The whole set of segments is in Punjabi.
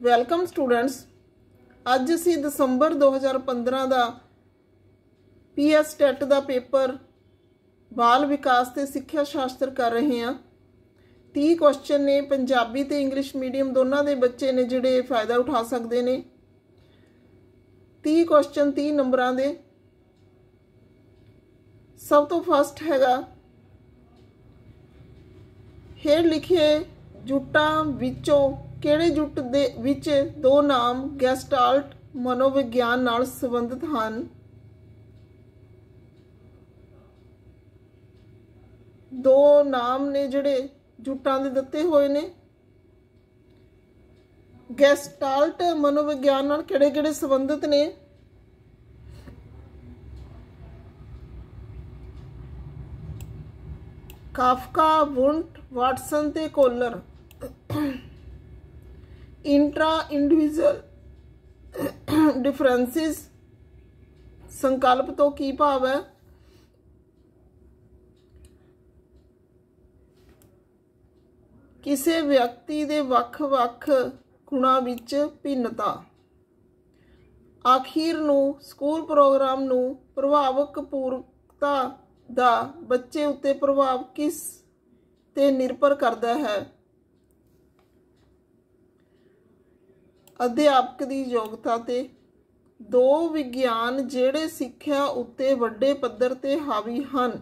ਵੈਲਕਮ ਸਟੂਡੈਂਟਸ ਅੱਜ ਅਸੀਂ ਦਸੰਬਰ 2015 ਦਾ ਪੀਐਸ ਟੈਟ ਦਾ ਪੇਪਰ ਬਾਲ ਵਿਕਾਸ ਤੇ ਸਿੱਖਿਆ ਸ਼ਾਸਤਰ ਕਰ ਰਹੇ ਹਾਂ। 30 ਕੁਐਸਚਨ ਨੇ, ਪੰਜਾਬੀ ਤੇ ਇੰਗਲਿਸ਼ ਮੀਡੀਅਮ ਦੋਨਾਂ ਦੇ ਬੱਚੇ ਨੇ ਜਿਹੜੇ ਫਾਇਦਾ ਉਠਾ ਸਕਦੇ ਨੇ। 30 ਕੁਐਸਚਨ 30 ਨੰਬਰਾਂ ਦੇ। ਸਭ ਤੋਂ ਫਸਟ ਹੈਗਾ, ਹੇਠ ਲਿਖੇ ਜੁੱਟਾਂ ਵਿੱਚੋਂ ਕਿਹੜੇ ਜੁੱਟ ਦੇ ਵਿੱਚ ਦੋ ਨਾਮ ਗੈਸਟਾਲਟ ਮਨੋਵਿਗਿਆਨ ਨਾਲ ਸੰਬੰਧਿਤ ਹਨ? ਦੋ ਨਾਮ ਨੇ ਜਿਹੜੇ ਜੁੱਟਾਂ ਦੇ ਦਿੱਤੇ ਹੋਏ ਨੇ। ਗੈਸਟਾਲਟ ਮਨੋਵਿਗਿਆਨ ਨਾਲ ਕਿਹੜੇ-ਕਿਹੜੇ ਸੰਬੰਧਿਤ ਨੇ? ਕਾਫਕਾ, ਵੁੰਟ, ਵਾਟਸਨ ਤੇ ਕੋਲਰ। ਇੰਟਰਾ ਇੰਡੀਵਿਜੂਅਲ ਡਿਫਰੈਂਸਿਸ ਸੰਕਲਪ ਤੋਂ ਕੀ ਭਾਵ ਹੈ? ਕਿਸੇ ਵਿਅਕਤੀ ਦੇ ਵੱਖ-ਵੱਖ ਗੁਣਾਂ ਵਿੱਚ ਭਿੰਨਤਾ। ਆਖਿਰ ਨੂੰ ਸਕੂਲ ਪ੍ਰੋਗਰਾਮ ਨੂੰ ਪ੍ਰਭਾਵਕ ਪੂਰਕਤਾ ਦਾ ਬੱਚੇ ਉੱਤੇ ਪ੍ਰਭਾਵ ਕਿਸ ਤੇ ਨਿਰਭਰ ਕਰਦਾ ਹੈ? ਅਧਿਆਪਕ ਦੀ ਯੋਗਤਾ ਤੇ ਦੋ ਵਿਗਿਆਨ ਜਿਹੜੇ ਸਿੱਖਿਆ ਉੱਤੇ ਵੱਡੇ ਪੱਧਰ ਤੇ ਹਾਵੀ ਹਨ।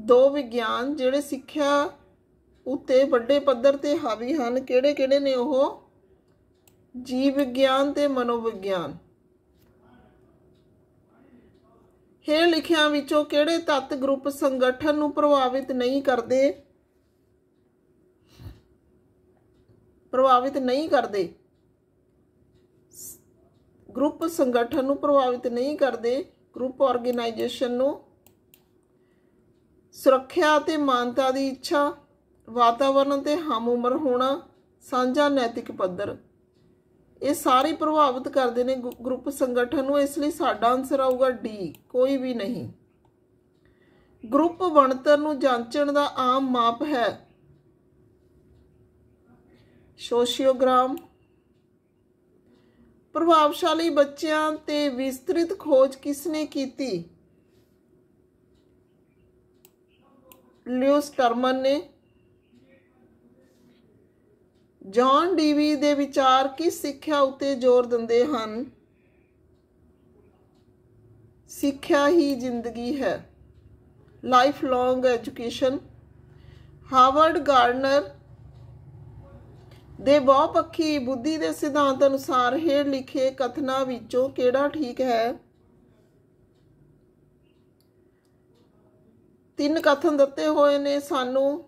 ਦੋ ਵਿਗਿਆਨ ਜਿਹੜੇ ਸਿੱਖਿਆ ਉੱਤੇ ਵੱਡੇ ਪੱਧਰ ਤੇ ਹਾਵੀ ਹਨ ਕਿਹੜੇ ਕਿਹੜੇ ਨੇ ਉਹ? ਜੀਵ ਵਿਗਿਆਨ ਤੇ ਮਨੋਵਿਗਿਆਨ। ਹੇਠ ਲਿਖਿਆਂ ਵਿੱਚੋਂ ਕਿਹੜੇ ਤੱਤ ਗਰੁੱਪ ਸੰਗਠਨ ਨੂੰ ਪ੍ਰਭਾਵਿਤ ਨਹੀਂ ਕਰਦੇ? ਪ੍ਰਭਾਵਿਤ ਨਹੀਂ ਕਰਦੇ। ਗਰੁੱਪ ਸੰਗਠਨ ਨੂੰ ਪ੍ਰਭਾਵਿਤ ਨਹੀਂ ਕਰਦੇ। ਗਰੁੱਪ ਆਰਗੇਨਾਈਜੇਸ਼ਨ ਨੂੰ ਸੁਰੱਖਿਆ ਤੇ ਮਾਨਤਾ ਦੀ ਇੱਛਾ ਵਾਤਾਵਰਣ ਤੇ ਹਮ ਉਮਰ ਹੋਣਾ, ਸਾਂਝਾ ਨੈਤਿਕ ਪੱਧਰ। ਇਹ ਸਾਰੇ ਪ੍ਰਭਾਵਿਤ ਕਰਦੇ ਨੇ ਗਰੁੱਪ ਸੰਗਠਨ ਨੂੰ, ਇਸ ਲਈ ਸਾਡਾ ਆਨਸਰ ਆਊਗਾ ਡੀ ਕੋਈ ਵੀ ਨਹੀਂ। ਗਰੁੱਪ ਬਣਤਰ ਨੂੰ ਜਾਂਚਣ ਦਾ ਆਮ ਮਾਪ ਹੈ। ਸੋਸ਼ੀਓਗ੍ਰਾਮ ਪ੍ਰਭਾਵਸ਼ਾਲੀ ਬੱਚਿਆਂ ਤੇ ਵਿਸਤ੍ਰਿਤ ਖੋਜ ਕਿਸਨੇ ਕੀਤੀ? ਲਿਓ ਸਟਰਮਨ ਨੇ ਜੌਨ ਡੀਵੀ ਦੇ ਵਿਚਾਰ ਕਿਸ ਸਿੱਖਿਆ ਉੱਤੇ ਜ਼ੋਰ ਦਿੰਦੇ ਹਨ? ਸਿੱਖਿਆ ਹੀ ਜ਼ਿੰਦਗੀ ਹੈ। Life long education Harvard Gardner ਦੇ ਬਹੁਪੱਖੀ ਬੁੱਧੀ ਦੇ ਸਿਧਾਂਤ ਅਨੁਸਾਰ ਹੇਠ ਲਿਖੇ ਕਥਨਾਂ ਵਿੱਚੋਂ ਕਿਹੜਾ ਠੀਕ ਹੈ? ਤਿੰਨ ਕਥਨ ਦਿੱਤੇ ਹੋਏ ਨੇ ਸਾਨੂੰ।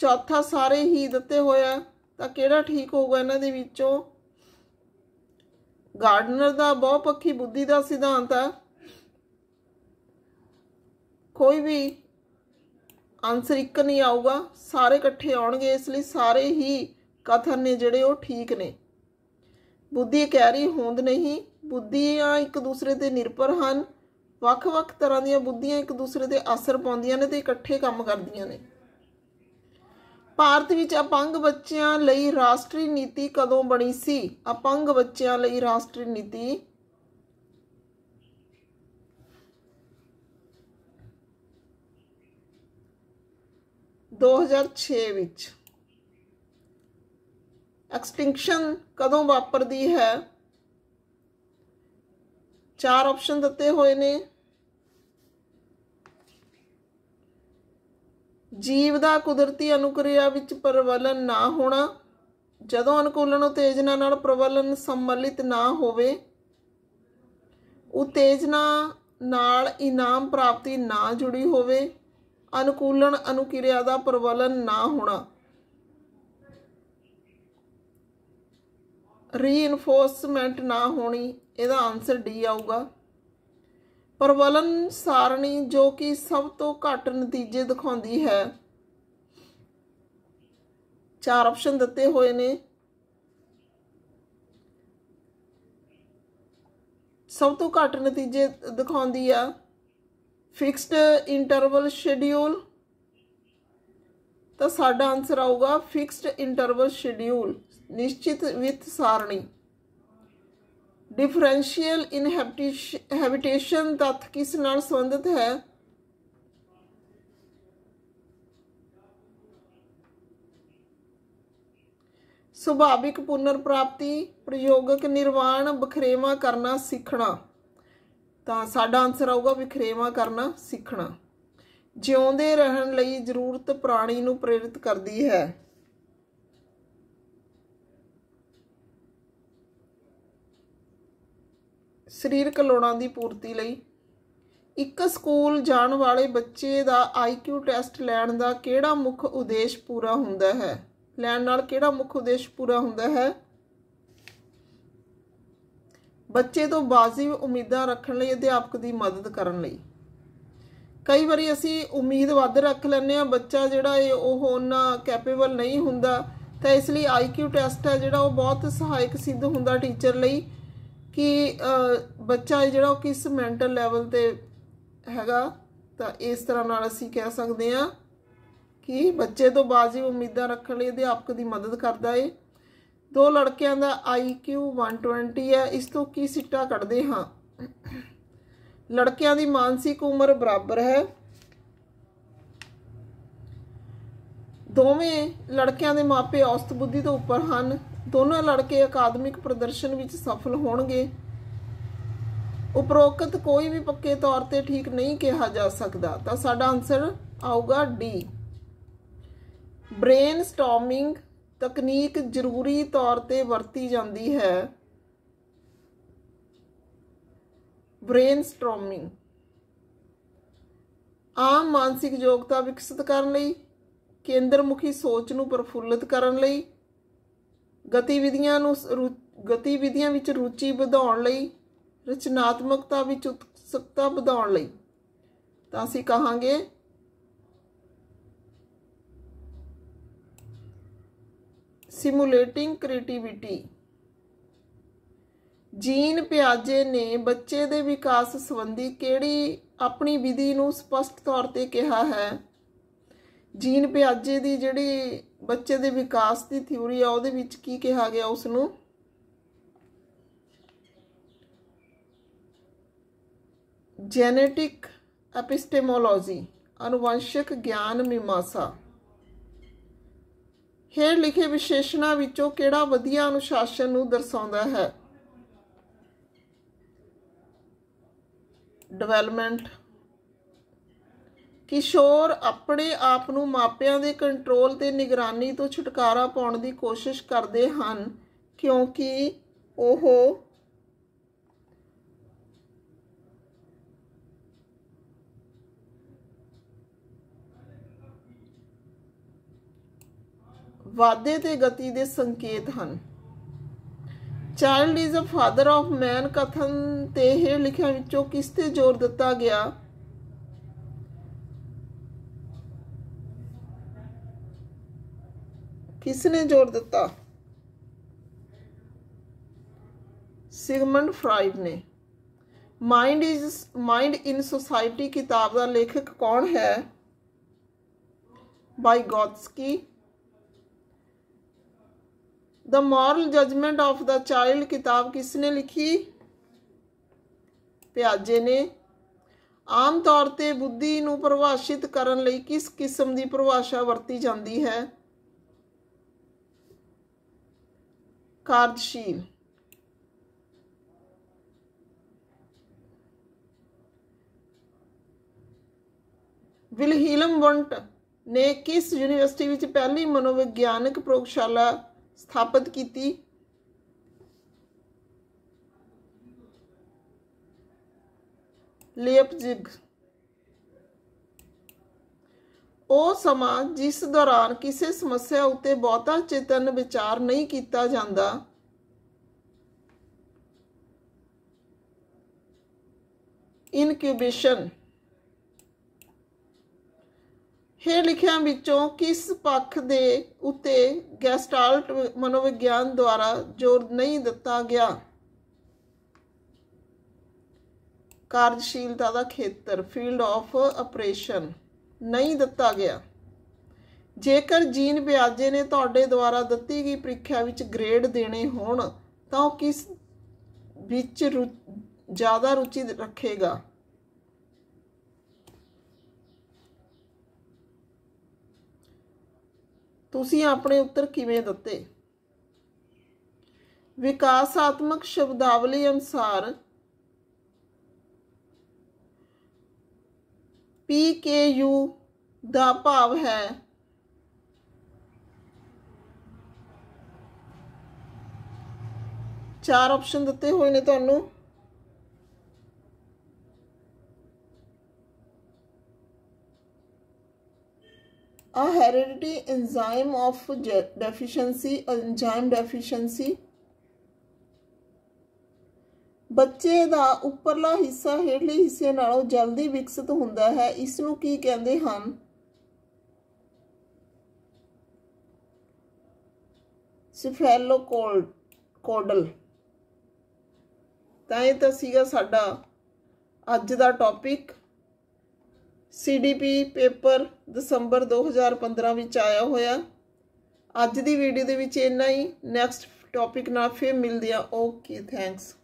ਚੌਥਾ ਸਾਰੇ ਹੀ ਦਿੱਤੇ ਹੋਇਆ ਤਾਂ ਕਿਹੜਾ ਠੀਕ ਹੋਊਗਾ ਇਹਨਾਂ ਦੇ ਵਿੱਚੋਂ? ਗਾਰਡਨਰ ਦਾ ਬਹੁਪੱਖੀ ਬੁੱਧੀ ਦਾ ਸਿਧਾਂਤ ਹੈ ਕੋਈ ਵੀ ਆਨਸਰ ਇੱਕ ਨਹੀਂ ਆਊਗਾ, ਸਾਰੇ ਇਕੱਠੇ ਆਉਣਗੇ, ਇਸ ਲਈ ਸਾਰੇ ਹੀ ਕਥਨ ਨੇ ਜਿਹੜੇ ਉਹ ਠੀਕ ਨੇ। ਬੁੱਧੀ ਕਹਿਰੀ ਹੋਂਦ ਨਹੀਂ, ਬੁੱਧੀਆਂ ਇੱਕ ਦੂਸਰੇ ਤੇ ਨਿਰਭਰ ਹਨ, ਵੱਖ-ਵੱਖ ਤਰ੍ਹਾਂ ਦੀਆਂ ਬੁੱਧੀਆਂ ਇੱਕ ਦੂਸਰੇ ਤੇ ਅਸਰ ਪਾਉਂਦੀਆਂ ਨੇ ਤੇ ਇਕੱਠੇ ਕੰਮ ਕਰਦੀਆਂ ਨੇ। ਭਾਰਤ ਵਿੱਚ ਅਪੰਗ ਬੱਚਿਆਂ ਲਈ ਰਾਸ਼ਟਰੀ ਨੀਤੀ ਕਦੋਂ ਬਣੀ ਸੀ? ਅਪੰਗ ਬੱਚਿਆਂ ਲਈ ਰਾਸ਼ਟਰੀ ਨੀਤੀ ਦੋ ਹਜ਼ਾਰ ਛੇ ਵਿੱਚ। ਐਕਸਟਿੰਕਸ਼ਨ ਕਦੋਂ ਵਾਪਰਦੀ ਹੈ? ਚਾਰ ਆਪਸ਼ਨ ਦਿੱਤੇ ਹੋਏ ਨੇ। ਜੀਵ ਦਾ ਕੁਦਰਤੀ ਅਨੁਕਿਰਿਆ ਵਿੱਚ ਪ੍ਰਵਲਨ ਨਾ ਹੋਣਾ, ਜਦੋਂ ਅਨੁਕੂਲਨ ਉਤੇਜਨਾ ਨਾਲ ਪ੍ਰਵਲਨ ਸੰਮਲਿਤ ਨਾ ਹੋਵੇ ਉਤੇਜਨਾ ਨਾਲ ਇਨਾਮ ਪ੍ਰਾਪਤੀ ਨਾ ਜੁੜੀ ਹੋਵੇ, ਅਨੁਕੂਲਨ ਅਨੁਕਿਰਿਆ ਦਾ ਪ੍ਰਵਲਨ ਨਾ ਹੋਣਾ। ਰੀਇਨਫੋਰਸਮੈਂਟ ਨਾ ਹੋਣੀ, ਇਹਦਾ ਆਨਸਰ ਡੀ ਆਊਗਾ। ਪ੍ਰਵਲਨ ਸਾਰਣੀ ਜੋ ਕਿ ਸਭ ਤੋਂ ਘੱਟ ਨਤੀਜੇ ਦਿਖਾਉਂਦੀ ਹੈ। ਚਾਰ ਆਪਸ਼ਨ ਦਿੱਤੇ ਹੋਏ ਨੇ। ਸਭ ਤੋਂ ਘੱਟ ਨਤੀਜੇ ਦਿਖਾਉਂਦੀ ਆ। ਫਿਕਸਡ ਇੰਟਰਵਲ ਸ਼ੈਡਿਊਲ ਤਾਂ ਸਾਡਾ ਆਨਸਰ ਆਊਗਾ ਫਿਕਸਡ ਇੰਟਰਵਲ ਸ਼ੈਡਿਊਲ ਨਿਸ਼ਚਿਤ ਵਿਥ ਸਾਰਣੀ। ਡਿਫਰੈਂਸ਼ੀਅਲ ਇਨਹੈਬਿਟੇਸ਼ਨ ਤੱਥ ਕਿਸ ਨਾਲ ਸੰਬੰਧਿਤ ਹੈ? ਸੁਭਾਵਿਕ ਪੁਨਰ ਪ੍ਰਾਪਤੀ ਪ੍ਰਯੋਗਿਕ ਨਿਰਵਾਣ ਬਖਰੇਵਾ ਕਰਨਾ, ਸਿੱਖਣਾ। ਤਾਂ ਸਾਡਾ ਆਨਸਰ ਆਊਗਾ ਵਿਖਰੇਵਾ ਕਰਨਾ, ਸਿੱਖਣਾ। ਜਿਉਂਦੇ ਰਹਿਣ ਲਈ ਜ਼ਰੂਰਤ ਪ੍ਰਾਣੀ ਨੂੰ ਪ੍ਰੇਰਿਤ ਕਰਦੀ ਹੈ। ਸਰੀਰਕ ਲੋੜਾਂ ਦੀ ਪੂਰਤੀ ਲਈ। ਇੱਕ ਸਕੂਲ ਜਾਣ ਵਾਲੇ ਬੱਚੇ ਦਾ ਆਈਕਿਊ ਟੈਸਟ ਲੈਣ ਦਾ ਕਿਹੜਾ ਮੁੱਖ ਉਦੇਸ਼ ਪੂਰਾ ਹੁੰਦਾ ਹੈ? ਲੈਣ ਨਾਲ ਕਿਹੜਾ ਮੁੱਖ ਉਦੇਸ਼ ਪੂਰਾ ਹੁੰਦਾ ਹੈ? ਬੱਚੇ ਤੋਂ ਵਾਜਿਬ ਉਮੀਦਾਂ ਰੱਖਣ ਲਈ ਅਧਿਆਪਕ ਦੀ ਮਦਦ ਕਰਨ ਲਈ। ਕਈ ਵਾਰੀ ਅਸੀਂ ਉਮੀਦ ਵੱਧ ਰੱਖ ਲੈਂਦੇ ਆ ਬੱਚਾ ਜਿਹੜਾ ਹੈ ਉਹ ਉਹਨਾਂ ਕੈਪੇਬਲ ਨਹੀਂ ਹੁੰਦਾ, ਤਾਂ ਇਸ ਲਈ ਆਈਕਿਊ ਟੈਸਟ ਹੈ ਜਿਹੜਾ ਉਹ ਬਹੁਤ ਸਹਾਇਕ ਸਿੱਧ ਹੁੰਦਾ ਟੀਚਰ ਲਈ। ਕਿ ਬੱਚਾ ਜਿਹੜਾ ਉਹ ਕਿਸ ਮੈਂਟਲ ਲੈਵਲ ਤੇ ਹੈਗਾ, ਤਾਂ ਇਸ ਤਰ੍ਹਾਂ ਨਾਲ ਅਸੀਂ ਕਹਿ ਸਕਦੇ ਹਾਂ ਕਿ ਬੱਚੇ ਤੋਂ ਬਾਜ਼ੀ ਉਮੀਦਾਂ ਰੱਖਣ ਲਈ ਅਧਿਆਪਕ ਦੀ ਮਦਦ ਕਰਦਾ ਏ। ਦੋ ਲੜਕਿਆਂ ਦਾ IQ 120 ਹੈ, ਇਸ ਤੋਂ ਕੀ ਸਿੱਟਾ ਕੱਢਦੇ ਹਾਂ? ਲੜਕਿਆਂ ਦੀ ਮਾਨਸਿਕ ਉਮਰ ਬਰਾਬਰ ਹੈ। ਦੋਵੇਂ ਲੜਕਿਆਂ ਦੇ ਮਾਪੇ ਔਸਤ ਬੁੱਧੀ ਤੋਂ ਉੱਪਰ ਹਨ। ਦੋਨੋਂ ਲੜਕੇ ਅਕਾਦਮਿਕ ਪ੍ਰਦਰਸ਼ਨ ਵਿੱਚ ਸਫਲ ਹੋਣਗੇ। ਉਪਰੋਕਤ ਕੋਈ ਵੀ ਪੱਕੇ ਤੌਰ ਤੇ ਠੀਕ ਨਹੀਂ ਕਿਹਾ ਜਾ ਸਕਦਾ। ਤਾਂ ਸਾਡਾ ਆਨਸਰ ਆਊਗਾ ਡੀ ਬ੍ਰੇਨ ਸਟਾਰਮਿੰਗ ਤਕਨੀਕ ਜ਼ਰੂਰੀ ਤੌਰ ਤੇ ਵਰਤੀ ਜਾਂਦੀ ਹੈ। ਬ੍ਰੇਨ ਸਟਾਰਮਿੰਗ ਆਮ ਮਾਨਸਿਕ ਯੋਗਤਾ ਵਿਕਸਿਤ ਕਰਨ ਲਈ ਕੇਂਦਰ ਮੁਖੀ ਸੋਚ ਨੂੰ ਪ੍ਰਫੁੱਲਤ ਕਰਨ ਲਈ ਗਤੀਵਿਧੀਆਂ ਨੂੰ ਗਤੀਵਿਧੀਆਂ ਵਿੱਚ ਰੁਚੀ ਵਧਾਉਣ ਲਈ, ਰਚਨਾਤਮਕਤਾ ਵਿੱਚ ਉਤਸੁਕਤਾ ਵਧਾਉਣ ਲਈ। ਤਾਂ ਅਸੀਂ ਕਹਾਂਗੇ ਸਿਮੂਲੇਟਿੰਗ ਕ੍ਰੀਏਟੀਵਿਟੀ ਜੀਨ ਪਿਆਜੇ ਨੇ ਬੱਚੇ ਦੇ ਵਿਕਾਸ ਸੰਬੰਧੀ ਕਿਹੜੀ ਆਪਣੀ ਵਿਧੀ ਨੂੰ ਸਪਸ਼ਟ ਤੌਰ ਤੇ ਕਿਹਾ ਹੈ? ਜੀਨ ਪਿਆਜੇ ਦੀ ਜਿਹੜੀ ਬੱਚੇ ਦੇ ਵਿਕਾਸ ਦੀ ਥਿਊਰੀ ਆ, ਉਹਦੇ ਵਿੱਚ ਕੀ ਕਿਹਾ ਗਿਆ ਉਸ ਨੂੰ ਜੈਨੇਟਿਕ ਐਪਿਸਟੇਮੋਲੋਜੀ ਅਨੁਵੰਸ਼ਕ ਗਿਆਨ ਮੀਮਾਸਾ। ਹੇਠ ਲਿਖੇ ਵਿਸ਼ੇਸ਼ਣਾਂ ਵਿੱਚੋਂ ਕਿਹੜਾ ਵਧੀਆ ਅਨੁਸ਼ਾਸਨ ਨੂੰ ਦਰਸਾਉਂਦਾ ਹੈ? ਡਿਵੈਲਪਮੈਂਟ ਕਿਸ਼ੋਰ ਆਪਣੇ ਆਪ ਨੂੰ ਮਾਪਿਆਂ ਦੇ ਕੰਟਰੋਲ ਤੇ ਨਿਗਰਾਨੀ ਤੋਂ ਛੁਟਕਾਰਾ ਪਾਉਣ ਦੀ ਕੋਸ਼ਿਸ਼ ਕਰਦੇ ਹਨ, ਕਿਉਂਕਿ ਉਹ ਵਾਧੇ ਤੇ ਗਤੀ ਦੇ ਸੰਕੇਤ ਹਨ। Child is a father of man ਕਥਨ ਤੇ ਹੇਠ ਲਿਖਿਆ ਵਿੱਚੋਂ ਕਿਸ ਤੇ ਜ਼ੋਰ ਦਿੱਤਾ ਗਿਆ? ਕਿਸ ਨੇ ਜ਼ੋਰ ਦਿੱਤਾ? ਸਿਗਮੰਡ ਫਰਾਈਡ ਨੇ। Mind is, mind in society ਕਿਤਾਬ ਦਾ ਲੇਖਕ ਕੌਣ ਹੈ? Vygotsky the moral judgement of the child ਕਿਤਾਬ ਕਿਸ ਨੇ ਲਿਖੀ? ਪਿਆਜੇ ਨੇ। ਆਮ ਤੌਰ ਤੇ ਬੁੱਧੀ ਨੂੰ ਪਰਿਭਾਸ਼ਿਤ ਕਰਨ ਲਈ ਕਿਸ ਕਿਸਮ ਦੀ ਪਰਿਭਾਸ਼ਾ ਵਰਤੀ ਜਾਂਦੀ ਹੈ? ਕਾਰਜਸ਼ੀਲ ਵਿਲਹੀਲਮ ਵੰਟ ਨੇ ਕਿਸ ਯੂਨੀਵਰਸਿਟੀ ਵਿੱਚ ਪਹਿਲੀ ਮਨੋਵਿਗਿਆਨਕ ਪ੍ਰਯੋਗਸ਼ਾਲਾ ਸਥਾਪਿਤ ਕੀਤੀ? ਲੇਪਜ਼ਿਗ ਉਹ ਸਮਾਂ ਜਿਸ ਦੌਰਾਨ ਕਿਸੇ ਸਮੱਸਿਆ ਉੱਤੇ ਬਹੁਤਾ ਚੇਤਨ ਵਿਚਾਰ ਨਹੀਂ ਕੀਤਾ ਜਾਂਦਾ। ਇਨਕਿਊਬੇਸ਼ਨ। ਹੇਠ ਲਿਖਿਆਂ ਵਿੱਚੋਂ ਕਿਸ ਪੱਖ ਦੇ ਉੱਤੇ ਗੈਸਟਾਲਟ ਮਨੋਵਿਗਿਆਨ ਦੁਆਰਾ ਜ਼ੋਰ ਨਹੀਂ ਦਿੱਤਾ ਗਿਆ? ਕਾਰਜਸ਼ੀਲਤਾ ਦਾ ਖੇਤਰ ਫੀਲਡ ਆਫ ਆਪਰੇਸ਼ਨ ਨਹੀਂ ਦਿੱਤਾ ਗਿਆ। ਜੇਕਰ ਜੀਨ ਬਿਆਜੇ ਨੇ ਤੁਹਾਡੇ ਦੁਆਰਾ ਦਿੱਤੀ ਗਈ ਪ੍ਰੀਖਿਆ ਵਿੱਚ ਗ੍ਰੇਡ ਦੇਣੇ ਹੋਣ, ਤਾਂ ਉਹ ਕਿਸ ਵਿੱਚ ਜ਼ਿਆਦਾ ਰੁਚੀ ਰੱਖੇਗਾ? ਤੁਸੀਂ ਆਪਣੇ ਉੱਤਰ ਕਿਵੇਂ ਦਿੱਤੇ? ਵਿਕਾਸਾਤਮਕ ਸ਼ਬਦਾਵਲੀ ਅਨੁਸਾਰ PKU ਦਾ ਭਾਵ ਹੈ ਚਾਰ ਆਪਸ਼ਨ ਦਿੱਤੇ ਹੋਏ ਨੇ ਤੁਹਾਨੂੰ a hereditary enzyme of deficiency enzyme deficiency ਬੱਚੇ ਦਾ ਉੱਪਰਲਾ ਹਿੱਸਾ ਹੇਠਲੇ ਹਿੱਸੇ ਨਾਲੋਂ ਜਲਦੀ ਵਿਕਸਿਤ ਹੁੰਦਾ ਹੈ। ਇਸ ਨੂੰ ਕੀ ਕਹਿੰਦੇ ਹਨ? ਕੋਡਲ। ਤਾਂ ਇਹ ਤਾਂ ਸੀਗਾ ਸਾਡਾ ਅੱਜ ਦਾ ਟੌਪਿਕ ਸੀਡੀਪੀ ਪੇਪਰ ਦਸੰਬਰ 2015 ਵਿੱਚ ਆਇਆ ਹੋਇਆ। ਅੱਜ ਦੀ ਵੀਡੀਓ ਦੇ ਵਿੱਚ ਇੰਨਾ ਹੀ। ਨੈਕਸਟ ਟੌਪਿਕ ਨਾਲ ਫੇਰ ਮਿਲਦੇ ਆ ਓਕੇ ਥੈਂਕਸ